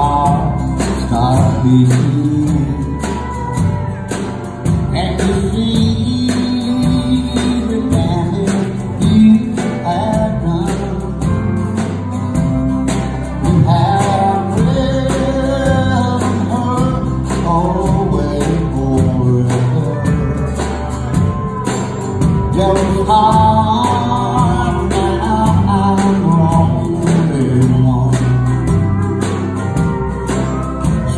heart start beating And you. see the damage you have done You have driven her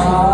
Ah.